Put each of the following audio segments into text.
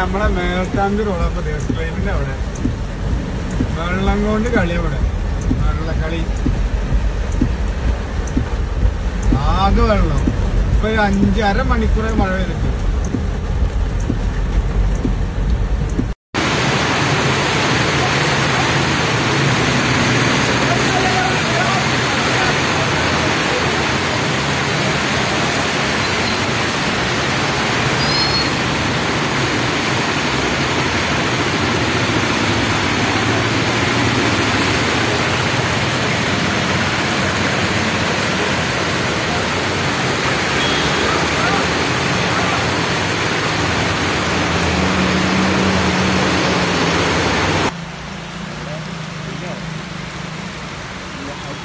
നമ്മളെ മേൽത്താന്തി അപ്പൊ ദേശക്ലൈമിന്റെ അവിടെ. വെള്ളം കൊണ്ട് കളി അവിടെ. വെള്ളക്കളി. ആകെ വെള്ളം. ഇപ്പൊ ഒരു അഞ്ച് അര മണിക്കൂറെ മഴ പെയ്തിട്ട്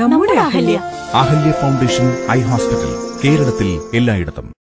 നമ്മുടെ Ahalya. Ahalya foundation eye hospital കേരളത്തിൽ എല്ലായിടത്തും.